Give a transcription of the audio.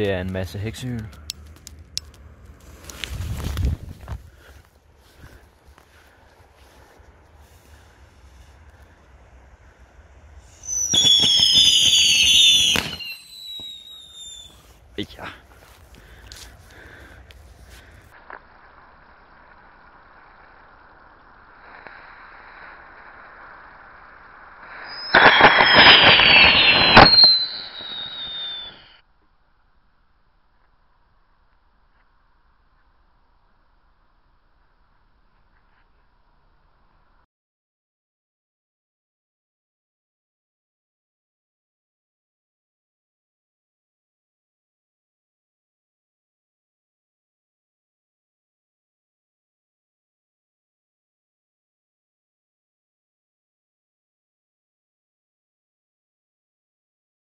Det er en masse heksehyl. Ja.